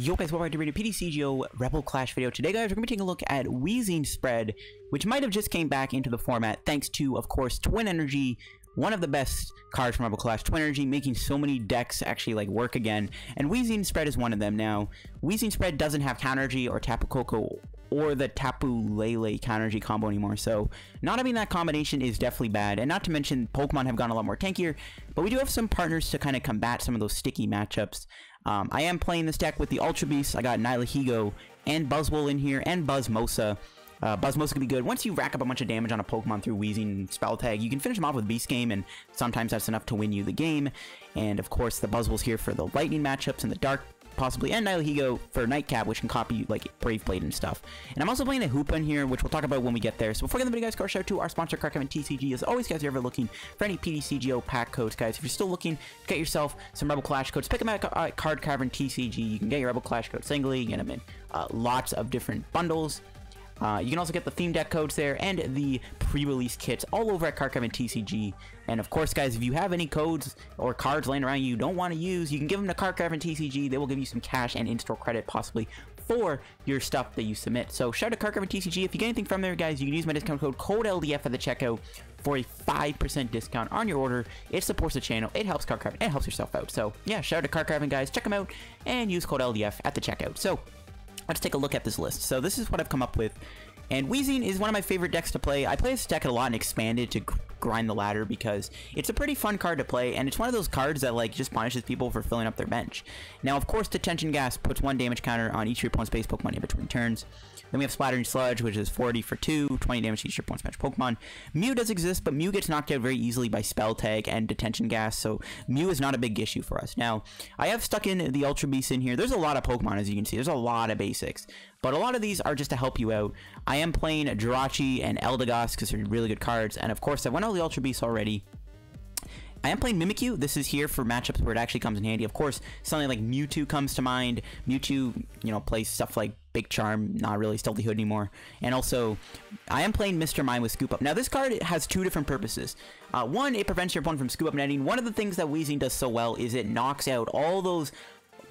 Yo guys, welcome back to Radio PTCGO Rebel Clash video. Today guys, we're going to be taking a look at Weezing Spread, which might have just came back into the format thanks to, of course, Twin Energy, one of the best cards from Rebel Clash. Twin Energy making so many decks actually like work again, and Weezing Spread is one of them. Now, Weezing Spread doesn't have Counter Energy or Tapu Koko or the Tapu Lele Counter Energy combo anymore, so not having that combination is definitely bad, and not to mention Pokemon have gotten a lot more tankier, but we do have some partners to kind of combat some of those sticky matchups. Um, I am playing this deck with the Ultra Beast. I got Nihilego and Buzzwole in here and Buzzmosa. Uh, Buzzmosa can be good. Once you rack up a bunch of damage on a Pokemon through Weezing Spell Tag, you can finish them off with Beast Game, and sometimes that's enough to win you the game. And of course, the Buzzwole's here for the Lightning matchups and the Dark possibly, and Nihilego for Nightcap, which can copy like Brave Blade and stuff. And I'm also playing a Hoopa in here, which we'll talk about when we get there. So before we get the video, guys, go shout out to our sponsor, Card Cavern TCG. As always, guys, if you're ever looking for any PTCGO pack codes, guys, if you're still looking, get yourself some Rebel Clash codes. Pick them out at Card Cavern TCG. You can get your Rebel Clash code singly, you get them in uh, lots of different bundles. Uh, you can also get the theme deck codes there and the pre-release kits all over at Card Cavern TCG. And of course, guys, if you have any codes or cards laying around you don't want to use, you can give them to Card Cavern TCG. They will give you some cash and in-store credit possibly for your stuff that you submit. So shout out to Card Cavern TCG. If you get anything from there, guys, you can use my discount code CODELDF at the checkout for a 5% discount on your order. It supports the channel, it helps Card Cavern, it helps yourself out. So yeah, shout out to Card guys. Check them out and use code LDF at the checkout. So let's take a look at this list. So this is what I've come up with. And Weezing is one of my favorite decks to play. I play this deck a lot and expanded to grind the ladder because it's a pretty fun card to play and it's one of those cards that like just punishes people for filling up their bench. Now of course Detention Gas puts one damage counter on each of your opponent's base Pokemon in between turns. Then we have Splattering Sludge, which is 40 for 2, 20 damage to each of your opponent's bench Pokemon. Mew does exist, but Mew gets knocked out very easily by Spell Tag and Detention Gas, so Mew is not a big issue for us. Now, I have stuck in the Ultra Beast in here. There's a lot of Pokemon, as you can see. There's a lot of basics, but a lot of these are just to help you out. I am playing Jirachi and Eldegoss because they're really good cards, and of course, I went all the Ultra Beasts already. I am playing Mimikyu. This is here for matchups where it actually comes in handy. Of course, something like Mewtwo comes to mind. Mewtwo, you know, plays stuff like Big Charm, not really Stealthy Hood anymore. And also, I am playing Mr. Mime with Scoop Up. Now, this card has two different purposes. Uh, one, it prevents your opponent from Scoop Up netting. One of the things that Weezing does so well is it knocks out all those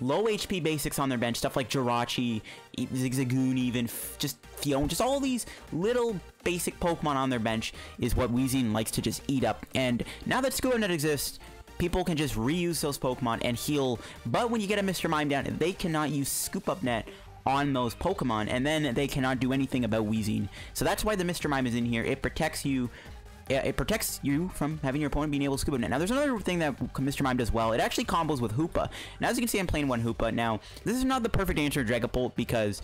low HP basics on their bench, stuff like Jirachi, Zigzagoon even, just Fiona, just all these little basic Pokemon on their bench is what Weezing likes to just eat up. And now that Scoop Net exists, people can just reuse those Pokemon and heal. But when you get a Mr. Mime down, they cannot use Scoop Up Net on those Pokemon, and then they cannot do anything about Weezing. So that's why the Mr. Mime is in here. It protects you it protects you from having your opponent being able to scoop it. Now, there's another thing that Mr. Mime does well. It actually combos with Hoopa. Now, as you can see, I'm playing one Hoopa. Now, this is not the perfect answer to Dragapult because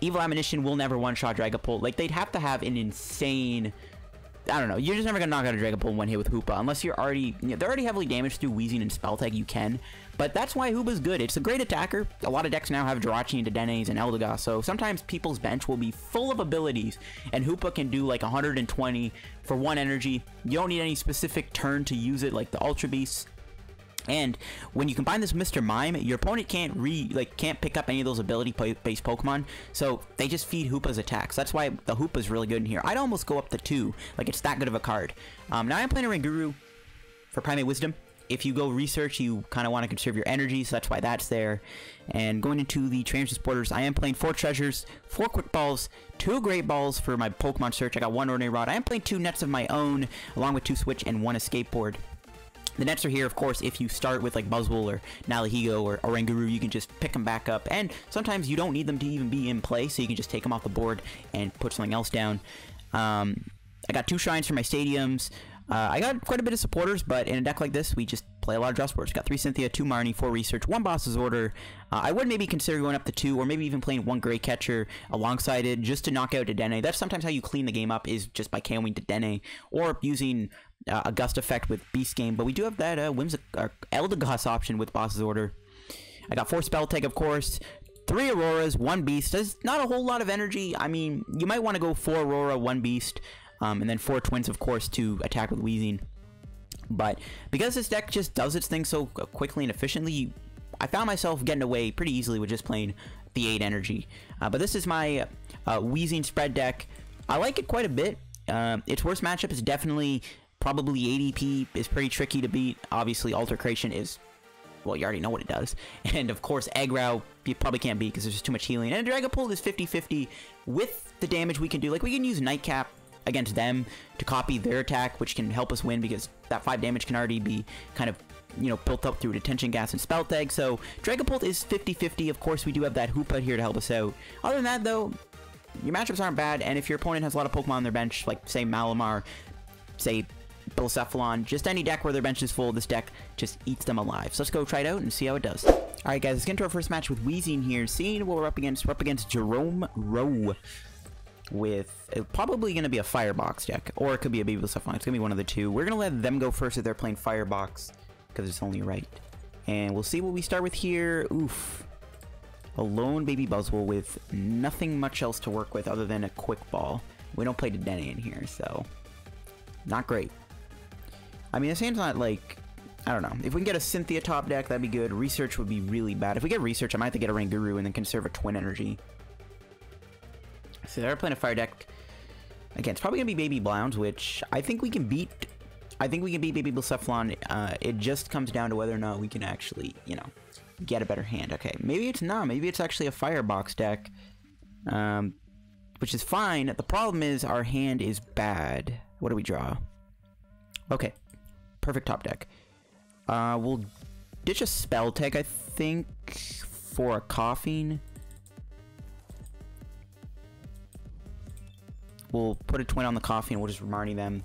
Evil Admonition will never one-shot Dragapult. Like, they'd have to have an insane I don't know. You're just never gonna knock out a Dragapult in one hit with Hoopa unless you're already you know, they're already heavily damaged through Weezing and Spell Tag. You can, but that's why Hoopa's good. It's a great attacker. A lot of decks now have Jirachi and Dedennes and Eldegoss, so sometimes people's bench will be full of abilities, and Hoopa can do like 120 for one energy. You don't need any specific turn to use it, like the Ultra Beasts. And when you combine this with Mr. Mime, your opponent can't re like can't pick up any of those ability-based Pokemon, so they just feed Hoopa's attacks. That's why the Hoopa's really good in here. I'd almost go up to two, like it's that good of a card. Um, now I'm playing a Oranguru for Primate Wisdom. If you go research, you kind of want to conserve your energy, so that's why that's there. And going into the transporters, I am playing four treasures, four quick balls, two great balls for my Pokemon search. I got one ordinary rod. I am playing two nets of my own, along with two switch and one escape board. The nets are here, of course, if you start with like Buzzwole or Nihilego or Oranguru, you can just pick them back up. And sometimes you don't need them to even be in play, so you can just take them off the board and put something else down. Um, I got two shrines for my stadiums. Uh, I got quite a bit of supporters, but in a deck like this, we just play a lot of draw sports. Got three Cynthia, two Marnie, four Research, one Boss's Order. Uh, I would maybe consider going up to two, or maybe even playing one Great Catcher alongside it, just to knock out Dedenne. That's sometimes how you clean the game up, is just by KOing Dedenne, or using uh, a Gust effect with Beast Game. But we do have that uh, Whimsic Eldegoss option with Boss's Order. I got four Spell Tag, of course, three Auroras, one Beast. There's not a whole lot of energy. I mean, you might want to go four Aurora, one Beast. Um, and then four twins, of course, to attack with Weezing. But because this deck just does its thing so quickly and efficiently, I found myself getting away pretty easily with just playing the 8 energy. Uh, but this is my uh, Weezing spread deck. I like it quite a bit. Uh, its worst matchup is definitely probably ADP is pretty tricky to beat. Obviously, Altercation is well, you already know what it does. And of course, Aggro, you probably can't beat because there's just too much healing. And Dragapult is 50-50 with the damage we can do. Like, we can use Nightcap against them to copy their attack, which can help us win because that 5 damage can already be kind of, you know, built up through Detention Gas and Spell Tag. So, Dragapult is 50-50. Of course, we do have that Hoopa here to help us out. Other than that, though, your matchups aren't bad, and if your opponent has a lot of Pokemon on their bench, like, say, Malamar, say, Blacephalon, just any deck where their bench is full, this deck just eats them alive. So let's go try it out and see how it does. Alright guys, let's get into our first match with Weezing here. Seeing what we're up against, we're up against Jerome Rowe with uh, probably going to be a Firebox deck, or it could be a Baby Blacephalon. It's going to be one of the two. We're going to let them go first if they're playing Firebox, because it's only right. And we'll see what we start with here. Oof. A lone Baby Buzzwole with nothing much else to work with other than a Quick Ball. We don't play Dedenne in here, so not great. I mean, this hand's not like I don't know. If we can get a Cynthia top deck, that'd be good. Research would be really bad. If we get Research, I might have to get a Oranguru and then conserve a Twin Energy. So they're playing a Fire deck. Again, it's probably going to be Baby Blounds, which I think we can beat. I think we can beat Baby Blacephalon. Uh, it just comes down to whether or not we can actually, you know, get a better hand. Okay, maybe it's not. Maybe it's actually a Firebox deck, um, which is fine. The problem is our hand is bad. What do we draw? Okay, perfect top deck. Uh, we'll ditch a spell tag, I think, for a Koffing. We'll put a twin on the Koffing and We'll just Marnie them.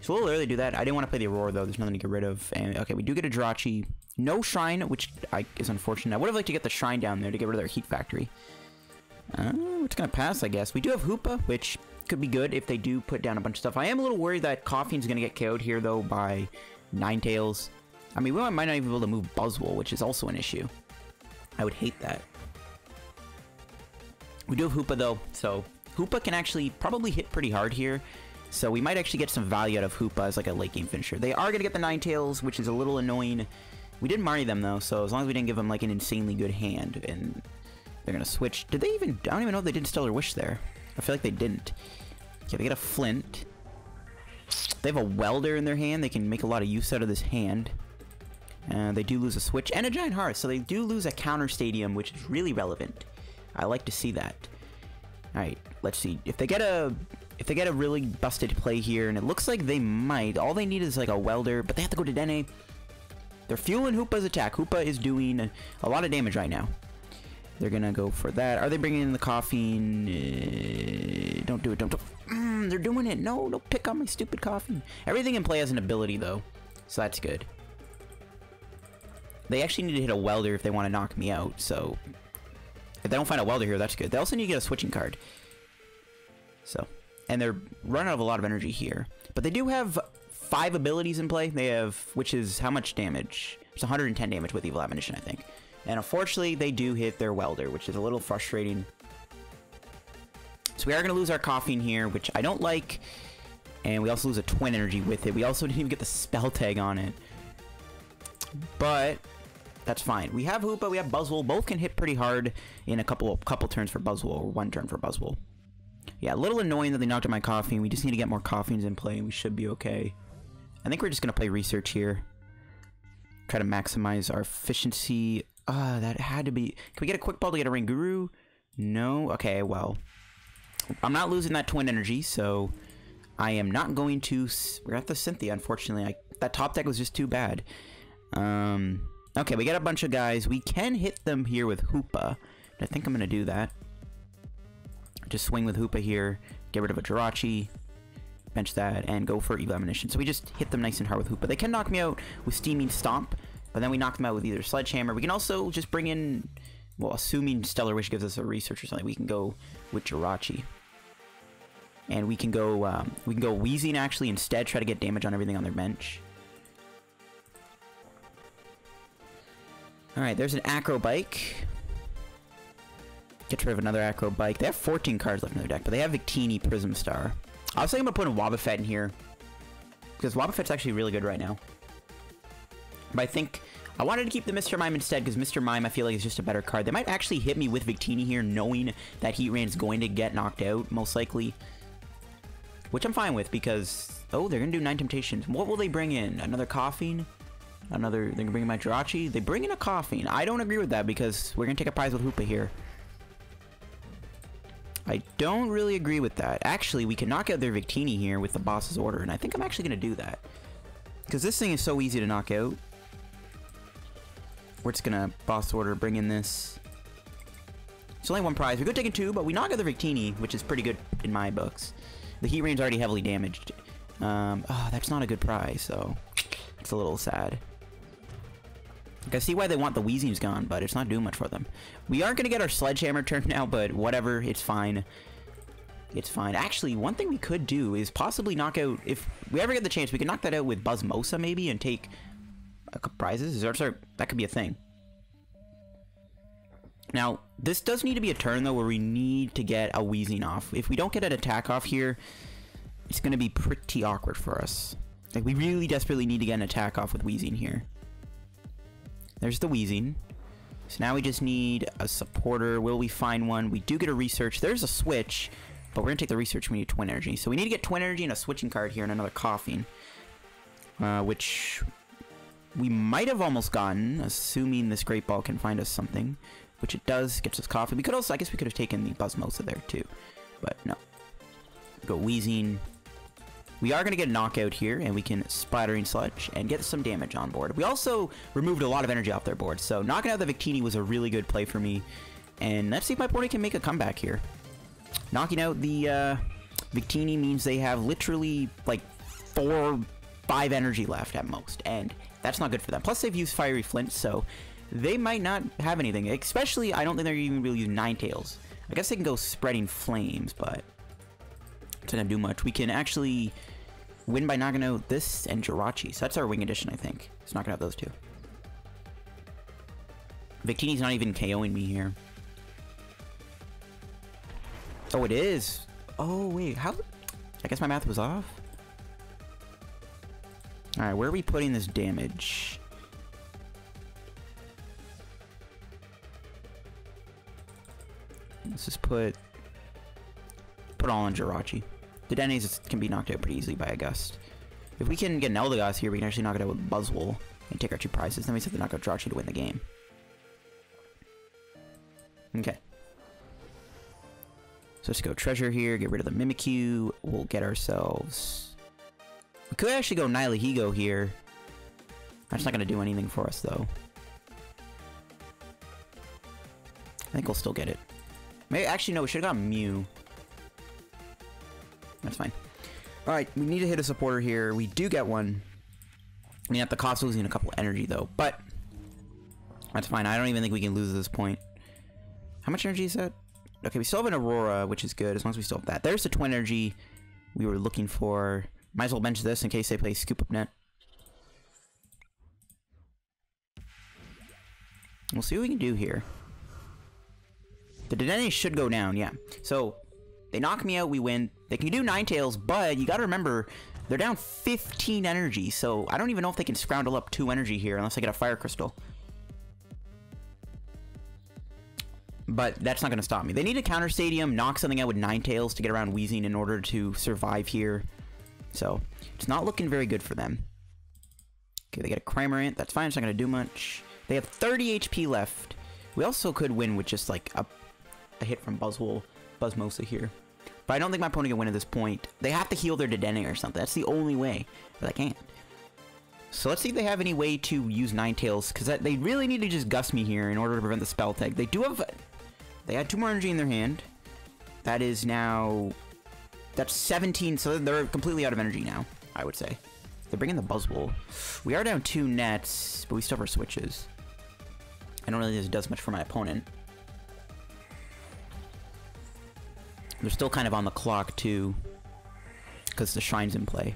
So we'll literally do that. I didn't want to play the Aurora, though. There's nothing to get rid of. And, okay, we do get a Jirachi. No Shrine, which I, is unfortunate. I would have liked to get the Shrine down there to get rid of their Heat Factory. Uh, it's to pass, I guess. We do have Hoopa, which could be good if they do put down a bunch of stuff. I am a little worried that Koffing's going to get KO'd here, though, by Ninetales. I mean, we might not even be able to move Buzzwole, which is also an issue. I would hate that. We do have Hoopa, though, so Hoopa can actually probably hit pretty hard here. So we might actually get some value out of Hoopa as like a late game finisher. They are going to get the Ninetales, which is a little annoying. We did marry them though, so as long as we didn't give them like an insanely good hand, and they're going to switch. Did they even, I don't even know if they did Stellar Wish there. I feel like they didn't. Okay, they get a Flint. They have a Welder in their hand. They can make a lot of use out of this hand. Uh, they do lose a Switch and a Giant Hearth, so they do lose a Counter Stadium, which is really relevant. I like to see that. Alright, let's see. If they get a if they get a really busted play here, and it looks like they might, all they need is like a welder, but they have to go to Dene. They're fueling Hoopa's attack. Hoopa is doing a lot of damage right now. They're gonna go for that. Are they bringing in the Koffing? Uh, don't do it. Don't. do mm, they're doing it. No, don't pick on my stupid Koffing. Everything in play has an ability though, so that's good. They actually need to hit a welder if they want to knock me out. So if they don't find a welder here, that's good. They also need to get a switching card. So, and they're running out of a lot of energy here. But they do have five abilities in play. They have, which is how much damage? It's 110 damage with Evil Admonition, I think. And unfortunately, they do hit their welder, which is a little frustrating. So we are going to lose our Koffing here, which I don't like. And we also lose a Twin Energy with it. We also didn't even get the spell tag on it. But that's fine. We have Hoopa, we have Buzzwole. Both can hit pretty hard in a couple couple turns for Buzzwole, or one turn for Buzzwole. Yeah, a little annoying that they knocked out my Koffing. We just need to get more Koffings in play, and we should be okay. I think we're just going to play Research here. Try to maximize our efficiency. Ah, uh, that had to be... Can we get a Quick Ball to get a Oranguru? No? Okay, well. I'm not losing that Twin Energy, so... I am not going to... We're at the Cynthia, unfortunately. I, that top deck was just too bad. Um... Okay, we got a bunch of guys. We can hit them here with Hoopa. I think I'm going to do that. Just swing with Hoopa here, get rid of a Jirachi, bench that, and go for Evil Admonition. So we just hit them nice and hard with Hoopa. They can knock me out with Steaming Stomp, but then we knock them out with either Sledgehammer. We can also just bring in, well, assuming Stellar Wish gives us a research or something, we can go with Jirachi. And we can go, um, we can go Weezing actually instead, try to get damage on everything on their bench. Alright, there's an Acro Bike. Get rid of another Acro Bike. They have 14 cards left in their deck, but they have Victini Prism Star. I was thinking about putting Wobbuffet in here. Because Wobbuffet's actually really good right now. But I think I wanted to keep the Mr. Mime instead because Mr. Mime I feel like is just a better card. They might actually hit me with Victini here knowing that Heatran is going to get knocked out, most likely. Which I'm fine with because... Oh, they're going to do Nine Temptations. What will they bring in? Another Koffing? Another, they're going to bring in my Jirachi. They bring in a Koffing. I don't agree with that because we're going to take a prize with Hoopa here. I don't really agree with that. Actually, we can knock out their Victini here with the boss's order, and I think I'm actually going to do that. Because this thing is so easy to knock out. We're just to boss order, bring in this. It's only one prize. We could take two, but we knock out the Victini, which is pretty good in my books. The Heat Heatran's already heavily damaged. Um, oh, that's not a good prize, so it's a little sad. I see why they want the Weezing's gone, but it's not doing much for them. We aren't to get our Sledgehammer turn now, but whatever, it's fine. It's fine. Actually, one thing we could do is possibly knock out, if we ever get the chance, we could knock that out with Buzzmosa maybe and take a prizes. There, sorry, that could be a thing. Now, this does need to be a turn though where we need to get a Weezing off. If we don't get an attack off here, it's going to be pretty awkward for us. Like, we really desperately need to get an attack off with Weezing here. There's the Weezing. So now we just need a supporter. Will we find one? We do get a research. There's a switch, but we're going to take the research. We need twin energy. So we need to get twin energy and a switching card here and another coughing, Uh, which we might have almost gotten, assuming this Great Ball can find us something. Which it does, gets us Koffing. We could also, I guess we could have taken the Buzzmosa there too. But no. Go Weezing, we are going to get a knockout here, and we can Splattering Sludge and get some damage on board. We also removed a lot of energy off their board, so knocking out the Victini was a really good play for me. And let's see if my opponent can make a comeback here. Knocking out the uh, Victini means they have literally like four, five energy left at most, and that's not good for them. Plus, they've used Fiery Flint, so they might not have anything. Especially, I don't think they're even really using Ninetales. I guess they can go Spreading Flames, but it's not gonna do much. We can actually win by Nagano this and Jirachi. So that's our wing edition, I think. It's not gonna have those two. Victini's not even KOing me here. Oh, it is. Oh, wait. How? I guess my math was off. Alright, where are we putting this damage? Let's just put... Put all on Jirachi. The Denny's can be knocked out pretty easily by a Gust. If we can get an Eldegoss here, we can actually knock it out with Buzzwole and take our two prizes. Then we just have to knock out Jirachi to win the game. Okay. So let's go Treasure here, get rid of the Mimikyu. We'll get ourselves... Could actually go Nihilego here. That's not going to do anything for us, though. I think we'll still get it. Maybe, actually, no, we should have got Mew. That's fine. Alright, we need to hit a supporter here. We do get one. I mean, at the cost of losing a couple energy, though. But, that's fine. I don't even think we can lose at this point. How much energy is that? Okay, we still have an Aurora, which is good, as long as we still have that. There's the twin energy we were looking for. Might as well bench this in case they play Scoop Up Net. We'll see what we can do here. The Dedenne should go down, yeah. So, they knock me out, we win. They can do Ninetales, but you gotta remember, they're down 15 energy, so I don't even know if they can scroungle up 2 energy here unless I get a Fire Crystal. But that's not to stop me. They need a counter stadium, knock something out with Ninetales to get around Weezing in order to survive here. So, it's not looking very good for them. Okay, they get a Cramorant. That's fine. It's not going to do much. They have 30 HP left. We also could win with just like a, a hit from Buzzwole, Buzzmosa here. But I don't think my opponent can win at this point. They have to heal their Dedenne or something. That's the only way. But I can't. So let's see if they have any way to use Ninetales, because they really need to just Gust me here in order to prevent the Spell Tag. They do have... They had two more energy in their hand. That is now... That's 17, so they're completely out of energy now, I would say. They're bringing the Buzzwole. We are down two nets, but we still have our switches. I don't really think this does much for my opponent. They're still kind of on the clock, too. Because the Shrine's in play.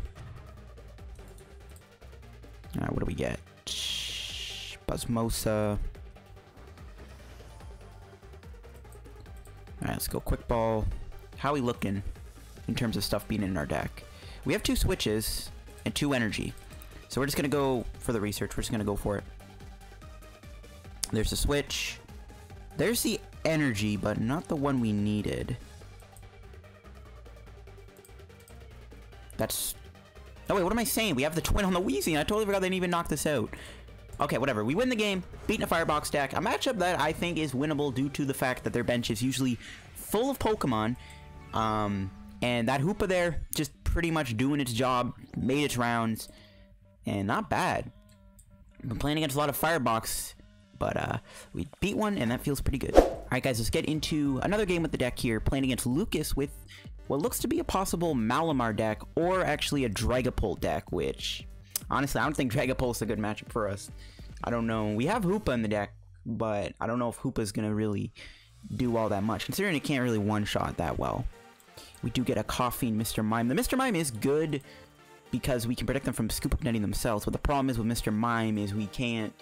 Alright, what do we get? Buzzmosa. Alright, let's go Quick Ball. How we looking in terms of stuff being in our deck? We have two switches and two energy. So we're just going to go for the research. We're just going to go for it. There's the switch. There's the energy, but not the one we needed. That's... Oh wait, what am I saying? We have the twin on the Weezing. I totally forgot they didn't even knock this out. Okay, whatever. We win the game, beating a Firebox deck. A matchup that I think is winnable due to the fact that their bench is usually full of Pokemon. Um, and that Hoopa there, just pretty much doing its job, made its rounds, and not bad. Been playing against a lot of Firebox, but uh, we beat one, and that feels pretty good. Alright guys, let's get into another game with the deck here, playing against Lucas with what looks to be a possible Malamar deck, or actually a Dragapult deck, which, honestly, I don't think Dragapult's a good matchup for us. I don't know. We have Hoopa in the deck, but I don't know if Hoopa's gonna really do all that much, considering it can't really one-shot that well. We do get a Koffing Mr. Mime. The Mr. Mime is good because we can protect them from scoop up netting themselves, but the problem is with Mr. Mime is we can't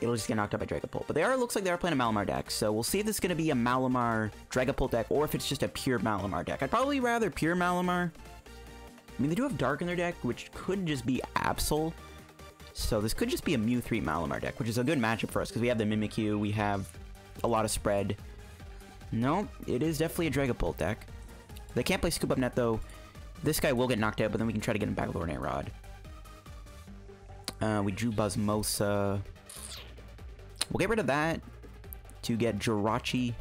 it'll just get knocked out by Dragapult. But they are looks like they are playing a Malamar deck, so we'll see if this is gonna be a Malamar Dragapult deck or if it's just a pure Malamar deck. I'd probably rather pure Malamar. I mean, they do have Dark in their deck, which could just be Absol. So this could just be a Mew 3 Malamar deck, which is a good matchup for us because we have the Mimikyu, we have a lot of spread. No, it is definitely a Dragapult deck. They can't play Scoop Up Net though. This guy will get knocked out, but then we can try to get him back with Ordinary Rod. Uh, we drew Buzzmosa. We'll get rid of that to get Jirachi.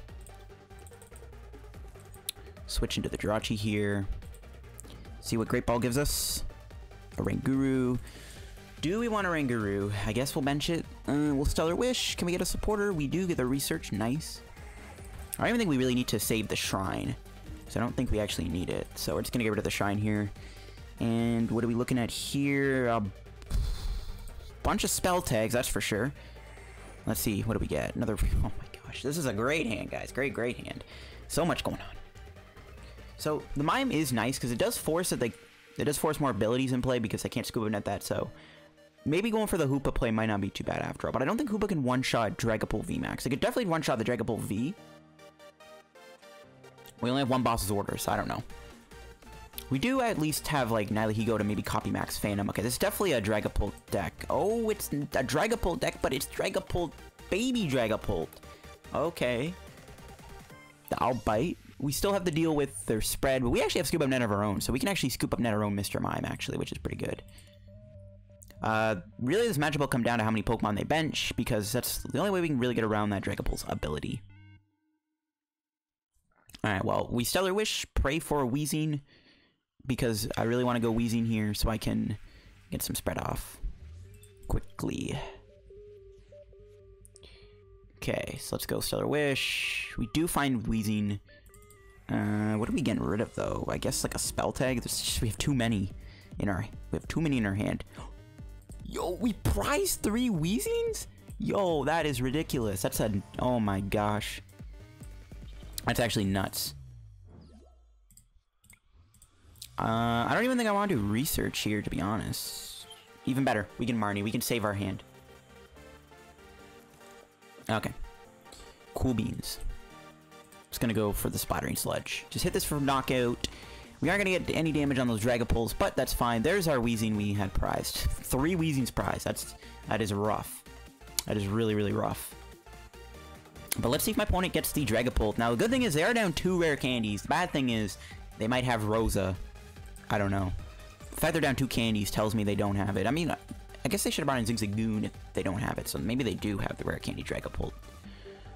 Switch into the Jirachi here. See what Great Ball gives us. A Oranguru. Do we want a Oranguru? I guess we'll bench it. Uh, we'll Stellar Wish. Can we get a supporter? We do get the research. Nice. I don't even think we really need to save the Shrine. So I don't think we actually need it. So we're just going to get rid of the Shrine here. And what are we looking at here? A bunch of spell tags, that's for sure. Let's see, what do we get? Another, oh my gosh, this is a great hand, guys. Great, great hand. So much going on. So the Mime is nice because it does force that they, it does force more abilities in play because I can't scuba net that. So maybe going for the Hoopa play might not be too bad after all. But I don't think Hoopa can one-shot Dragapult VMAX. It could definitely one-shot the Dragapult V. We only have one boss's order, so I don't know. We do at least have, like, Nihilego to maybe copy Max Phantom. Okay, this is definitely a Dragapult deck. Oh, it's a Dragapult deck, but it's Dragapult Baby Dragapult. Okay. I'll bite. We still have to deal with their spread, but we actually have Scoop Up Net of our own, so we can actually scoop up net our own Mr. Mime, actually, which is pretty good. Uh, really, this matchup will come down to how many Pokemon they bench, because that's the only way we can really get around that Dragapult's ability. Alright, well, we Stellar Wish, pray for Weezing, because I really want to go Weezing here so I can get some spread off quickly. Okay, so let's go Stellar Wish. We do find Weezing. Uh, what are we getting rid of though? I guess like a spell tag. Just, we have too many in our we have too many in our hand. Yo, we prize three Weezings? Yo, that is ridiculous. That's a oh my gosh. That's actually nuts. Uh, I don't even think I want to do research here, to be honest. Even better, we can Marnie. We can save our hand. Okay. Cool beans. Just gonna go for the Splattering Sludge. Just hit this for knockout. We aren't gonna get any damage on those Dragapults, but that's fine. There's our Weezing we had prized. Three Weezings prized. That's that is rough. That is really, really rough. But let's see if my opponent gets the Dragapult. Now, the good thing is they are down two rare candies. The bad thing is they might have Rosa I don't know. The fact they're down two candies tells me they don't have it. I mean, I guess they should have brought in Zigzagoon if they don't have it, so maybe they do have the rare candy Dragapult.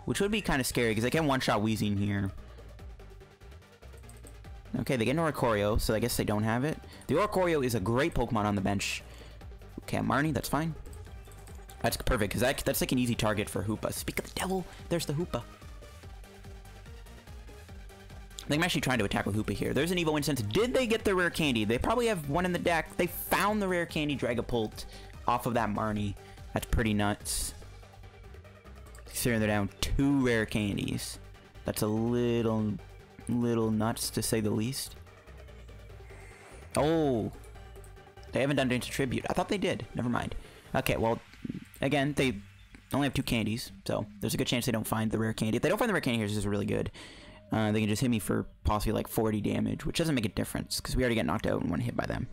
Which would be kind of scary, because they can one-shot Weezing here. Okay, they get an Oricorio, so I guess they don't have it. The Oricorio is a great Pokemon on the bench. Okay, Marnie, that's fine. That's perfect, because that, that's like an easy target for Hoopa. Speak of the devil, there's the Hoopa. I think I'm actually trying to attack with Hoopa here. There's an Evo Incense. Did they get the rare candy? They probably have one in the deck. They found the rare candy Dragapult off of that Marnie. That's pretty nuts. Considering they're down two rare candies. That's a little, little nuts to say the least. Oh. They haven't done Dance Tribute. I thought they did. Never mind. Okay, well, again, they only have two candies, so there's a good chance they don't find the rare candy. If they don't find the rare candy here, this is really good. Uh, they can just hit me for possibly like 40 damage, which doesn't make a difference because we already get knocked out in one hit by them.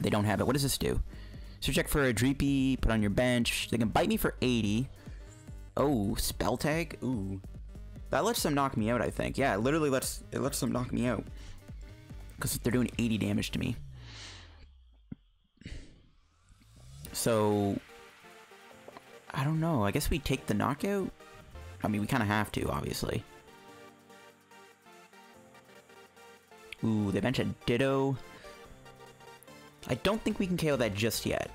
They don't have it. What does this do? So check for a Dreepy, put on your bench. They can bite me for 80. Oh, spell tag? Ooh. That lets them knock me out, I think. Yeah, it literally lets it lets them knock me out. Because they're doing 80 damage to me. So I don't know. I guess we take the knockout? I mean, we kind of have to, obviously. Ooh, they bench a Ditto. I don't think we can KO that just yet.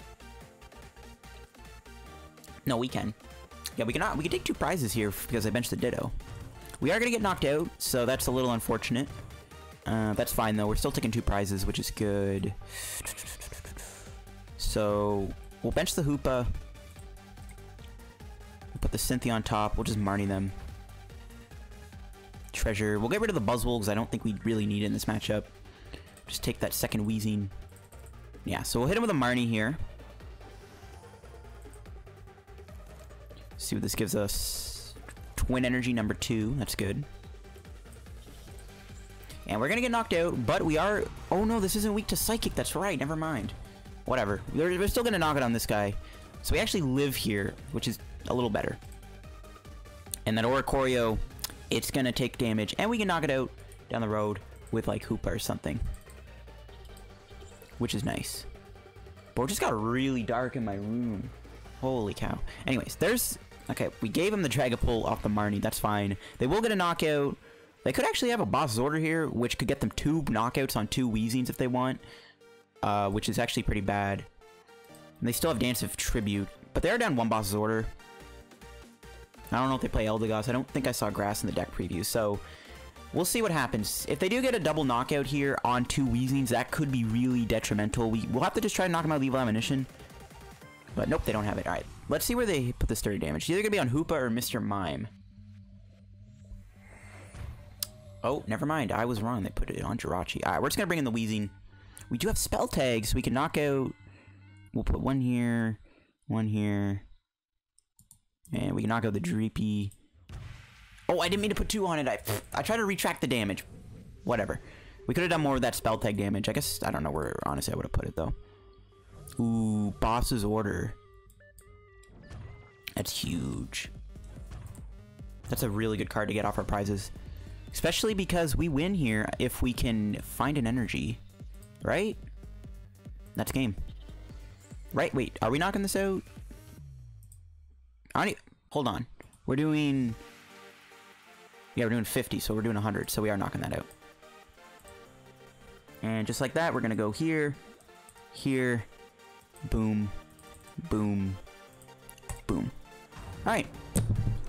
No, we can. Yeah, we cannot. We can take two prizes here because I benched the Ditto. We are going to get knocked out, so that's a little unfortunate. Uh, that's fine, though. We're still taking two prizes, which is good. So, we'll bench the Hoopa. Put the Cynthia on top. We'll just Marnie them. Treasure. We'll get rid of the Buzzwole because I don't think we really need it in this matchup. Just take that second Weezing. Yeah, so we'll hit him with a Marnie here. See what this gives us. Twin Energy number two. That's good. And we're gonna get knocked out, but we are... Oh no, this isn't weak to Psychic. That's right. Never mind. Whatever. We're, we're still gonna knock it on this guy. So we actually live here, which is a little better. And that Oricorio, it's gonna take damage, and we can knock it out down the road with like Hoopa or something. Which is nice. But it just got really dark in my room. Holy cow. Anyways, there's... Okay, we gave him the Dragapult off the Marnie. That's fine. They will get a knockout. They could actually have a Boss's Order here, which could get them two knockouts on two Weezings if they want. Uh, which is actually pretty bad. And they still have Dance of Tribute. But they're down one Boss's Order. I don't know if they play Eldegoss. I don't think I saw Grass in the deck preview. So, we'll see what happens. If they do get a double knockout here on two Weezings, that could be really detrimental. We, we'll have to just try to knock them out with Evil Admonition. But nope, they don't have it. Alright, let's see where they put the sturdy damage. It's either going to be on Hoopa or Mr. Mime. Oh, never mind. I was wrong. They put it on Jirachi. Alright, we're just going to bring in the Weezing. We do have spell tags, so we can knock out... We'll put one here, one here, and we can knock out the Dreepy. Oh, I didn't mean to put two on it. I, I tried to retract the damage. Whatever. We could have done more with that spell tag damage. I guess, I don't know where, honestly, I would have put it, though. Ooh, Boss's Order. That's huge. That's a really good card to get off our prizes. Especially because we win here if we can find an energy. Right? That's game. Right, wait, are we knocking this out? I hold on. We're doing... Yeah, we're doing 50, so we're doing 100, so we are knocking that out. And just like that, we're gonna go here, here, boom, boom, boom. Alright.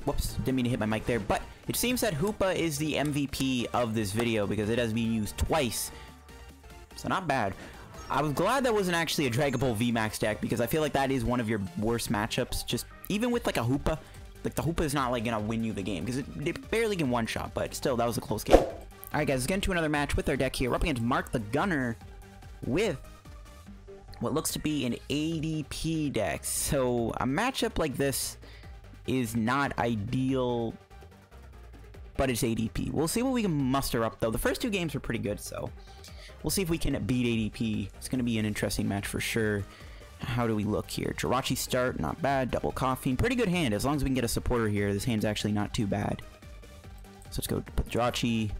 Whoops, didn't mean to hit my mic there, but it seems that Hoopa is the MVP of this video because it has been used twice. So not bad. I was glad that wasn't actually a Dragapult VMAX deck because I feel like that is one of your worst matchups. Just even with like a Hoopa, like the Hoopa is not like gonna win you the game because it, it, barely can one shot, but still that was a close game. All right, guys, let's get into another match with our deck here. We're up against Mark the Gunner with what looks to be an ADP deck. So a matchup like this is not ideal, but it's ADP. We'll see what we can muster up though. The first two games were pretty good, so We'll see if we can beat ADP. It's to be an interesting match for sure. How do we look here? Jirachi start, not bad. Double Koffing, pretty good hand. As long as we can get a supporter here, this hand's actually not too bad. So let's go put Jirachi.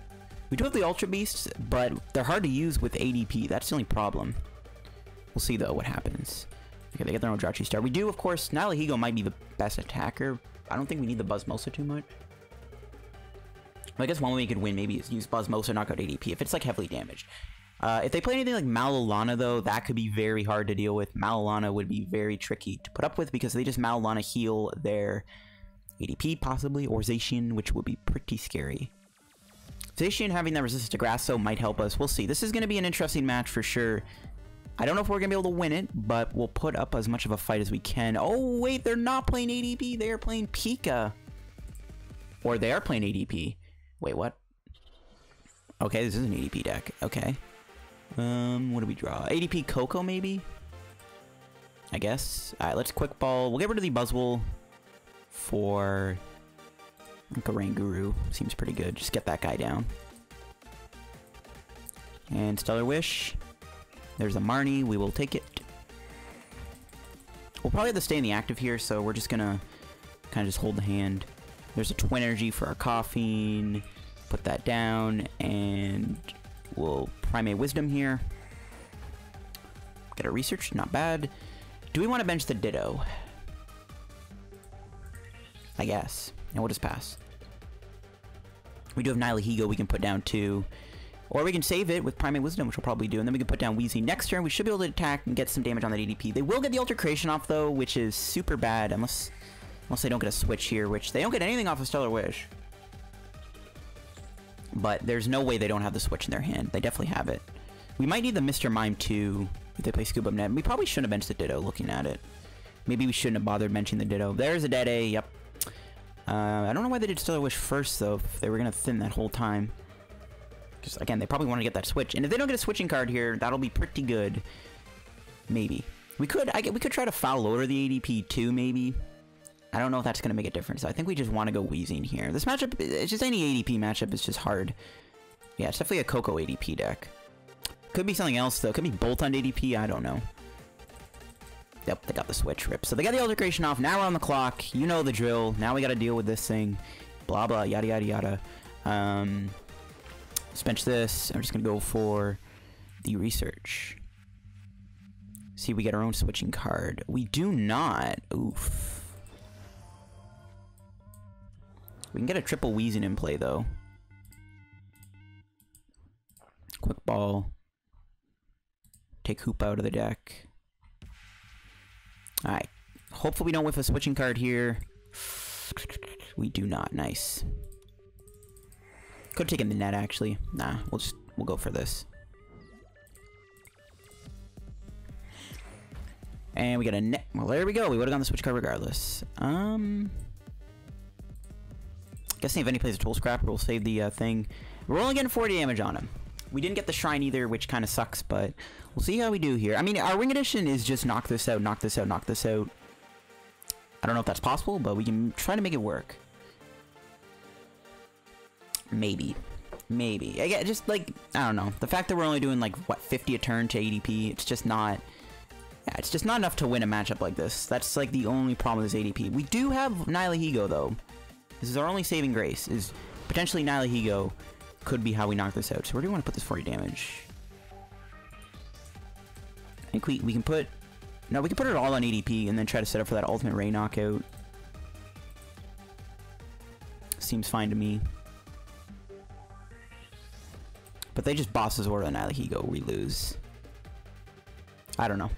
We do have the Ultra Beasts, but they're hard to use with ADP. That's the only problem. We'll see, though, what happens. Okay, they get their own Jirachi start. We do, of course, Nihilego might be the best attacker. I don't think we need the Buzzmosa too much. I guess one way we could win maybe is use Buzzmosa, knock out ADP, if it's, like, heavily damaged. Uh, if they play anything like Mallow & Lana, though, that could be very hard to deal with. Mallow & Lana would be very tricky to put up with because they just Mallow & Lana heal their ADP, possibly, or Zacian, which would be pretty scary. Zacian having that resistance to grass, so might help us. We'll see. This is going to be an interesting match for sure. I don't know if we're going to be able to win it, but we'll put up as much of a fight as we can. Oh, wait, they're not playing ADP. They are playing Pika. Or they are playing ADP. Wait, what? Okay, this is an ADP deck. Okay. Um, what do we draw? ADP Koko, maybe? I guess. Alright, let's quick ball. We'll get rid of the Buzzwole for Guru. Seems pretty good. Just get that guy down. And Stellar Wish. There's a Marnie. We will take it. We'll probably have to stay in the active here, so we're just gonna kind of just hold the hand. There's a Twin Energy for our Koffing. Put that down, and We'll Primate Wisdom here. Get a Research, not bad. Do we want to bench the Ditto? I guess. And we'll just pass. We do have Nihilego we can put down too. Or we can save it with Primate Wisdom, which we'll probably do, and then we can put down Weezy. Next turn, we should be able to attack and get some damage on that ADP. They will get the Alter Creation off, though, which is super bad, unless unless they don't get a switch here, which they don't get anything off of Stellar Wish. But there's no way they don't have the switch in their hand. They definitely have it. We might need the Mr. Mime, too, if they play Scuba Net. We probably shouldn't have benched the Ditto looking at it. Maybe we shouldn't have bothered mentioning the Ditto. There's a Dead A, yep. Uh, I don't know why they did Stellar Wish first, though, if they were going to thin that whole time. Because, again, they probably want to get that switch. And if they don't get a switching card here, that'll be pretty good. Maybe. We could I, we could try to foul over the ADP, too, maybe. I don't know if that's going to make a difference. I think we just want to go Weezing here. This matchup, it's just any ADP matchup is just hard. Yeah, it's definitely a Koko ADP deck. Could be something else, though. Could be Bolt on ADP. I don't know. Yep, they got the switch rip. So they got the Alter Creation off. Now we're on the clock. You know the drill. Now we got to deal with this thing. Blah, blah, yada, yada, yada. Um, let's bench this. I'm just going to go for the research. See, we get our own switching card. We do not. Oof. We can get a triple Weezing in play, though. Quick ball. Take Hoop out of the deck. Alright. Hopefully we don't whiff a switching card here. We do not. Nice. Could have taken the net, actually. Nah, we'll just, we'll go for this. And we got a net. Well, there we go. We would have gone the switch card regardless. Um... Guessing if any plays a tool scrapper, we'll save the uh, thing. We're only getting 40 damage on him. We didn't get the shrine either, which kind of sucks, but we'll see how we do here. I mean, our wing edition is just knock this out, knock this out, knock this out. I don't know if that's possible, but we can try to make it work. Maybe. Maybe. I just like, I don't know. The fact that we're only doing like, what, 50 a turn to ADP, it's just not... Yeah, it's just not enough to win a matchup like this. That's like the only problem with this ADP. We do have Nihilego though. This is our only saving grace, is potentially Nihilego could be how we knock this out. So where do we want to put this 40 damage? I think we, we can put... No, we can put it all on ADP and then try to set up for that ultimate Ray knockout. Seems fine to me. But they just bosses order Nihilego, we lose. I don't know.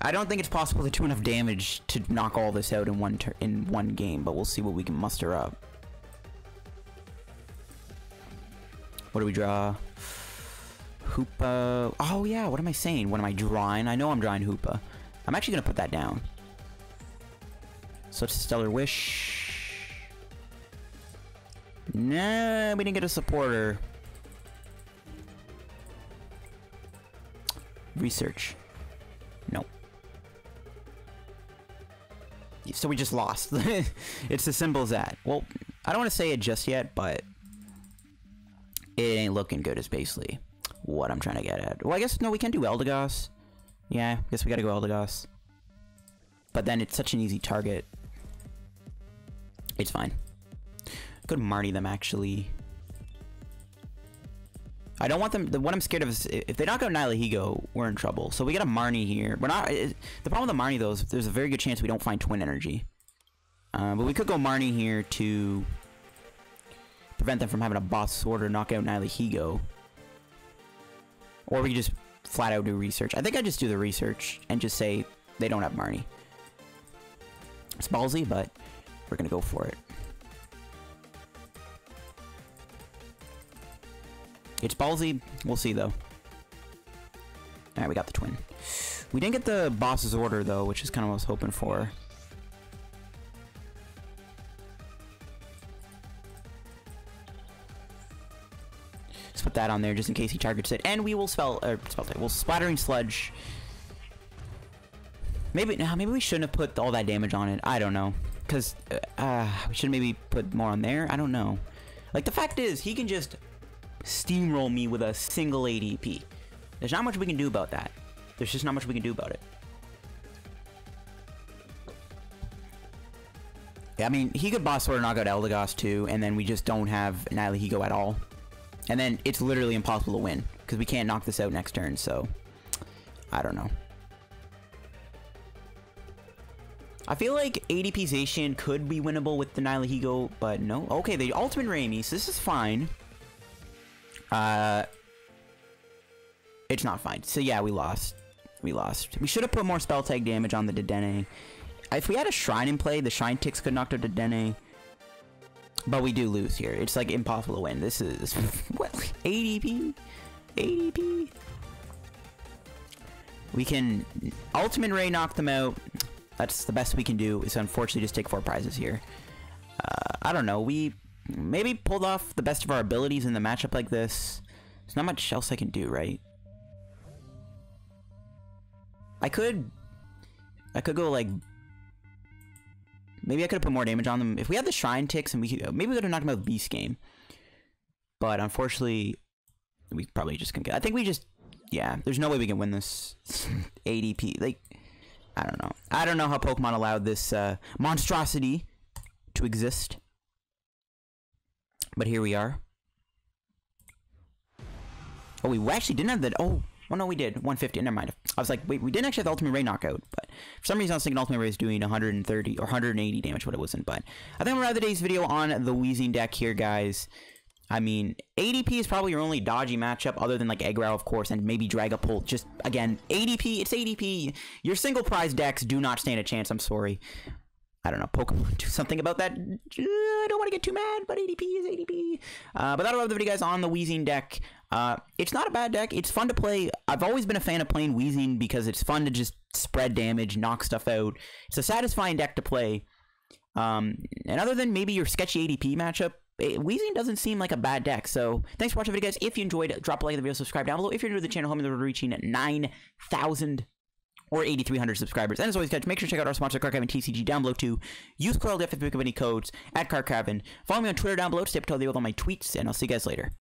I don't think it's possible to do enough damage to knock all this out in one in one game, but we'll see what we can muster up. What do we draw? Hoopa. Oh yeah, what am I saying? What am I drawing? I know I'm drawing Hoopa. I'm actually gonna put that down. So it's Stellar Wish. Nah, we didn't get a supporter. Research. Nope so we just lost. it's as simple as that. Well, I don't want to say it just yet, but it ain't looking good is basically what I'm trying to get at. Well, I guess, no, we can do Eldegoss. Yeah, I guess we gotta go Eldegoss. But then it's such an easy target. It's fine. Could Marty them, actually. I don't want them. The, what I'm scared of is if they knock out Nihilego, we're in trouble. So we got a Marnie here. We're not. It, the problem with the Marnie though is there's a very good chance we don't find Twin Energy. Uh, but we could go Marnie here to prevent them from having a boss sword or knock out Nihilego. Or we just flat out do research. I think I just do the research and just say they don't have Marnie. It's ballsy, but we're gonna go for it. It's ballsy. We'll see, though. Alright, we got the twin. We didn't get the boss's order, though, which is kind of what I was hoping for. Let's put that on there just in case he targets it. And we will spell, or spell type, we'll splattering sludge. Maybe, no, maybe we shouldn't have put all that damage on it. I don't know. Because, uh, we should maybe put more on there. I don't know. Like, the fact is, he can just steamroll me with a single ADP. There's not much we can do about that. There's just not much we can do about it. I mean, he could boss sword or knock out Eldegoss too, and then we just don't have Nihilego at all. And then it's literally impossible to win, because we can't knock this out next turn, so... I don't know. I feel like ADP Zacian could be winnable with the Nihilego, but no. Okay, the Ultimate Raimi, so this is fine. Uh, it's not fine. So yeah, we lost. We lost. We should have put more spell tag damage on the Dedenne. If we had a Shrine in play, the Shrine ticks could knock out Dedenne. But we do lose here. It's like impossible to win. This is what ADP, ADP. We can Ultimate Ray knock them out. That's the best we can do. Is unfortunately just take four prizes here. Uh, I don't know. We maybe pulled off the best of our abilities in the matchup like this. There's not much else I can do, right? I could, I could go like Maybe I could have put more damage on them. If we had the Shrine ticks, and we could, maybe we could have knocked them out Beast Game. But unfortunately, we probably just can get. I think we just, yeah. There's no way we can win this ADP. Like, I don't know. I don't know how Pokemon allowed this uh, monstrosity to exist. But here we are. Oh, we actually didn't have that. Oh, well, no, we did. 150. Never mind. I was like, wait, we didn't actually have the Ultimate Ray knockout, but for some reason I was thinking Ultimate Ray is doing 130 or 180 damage, but it wasn't. But I think I'm gonna have today's video on the Weezing deck here, guys. I mean, ADP is probably your only dodgy matchup other than like Eggrow, of course, and maybe Dragapult. Just again, ADP, it's ADP. Your single prize decks do not stand a chance. I'm sorry. I don't know, Pokemon do something about that. I don't want to get too mad, but ADP is ADP. Uh, but that'll have the video, guys, on the Weezing deck. Uh, it's not a bad deck. It's fun to play. I've always been a fan of playing Weezing because it's fun to just spread damage, knock stuff out. It's a satisfying deck to play. Um, and other than maybe your sketchy ADP matchup, it, Weezing doesn't seem like a bad deck. So thanks for watching the video, guys. If you enjoyed, drop a like on the video, subscribe down below. If you're new to the channel, help me reaching 9,000 or 8,300 subscribers. And as always, guys, make sure to check out our sponsor, Card TCG, down below too. Use LDF if you pick up any codes at Card Follow me on Twitter down below to stay up to date with all my tweets, and I'll see you guys later.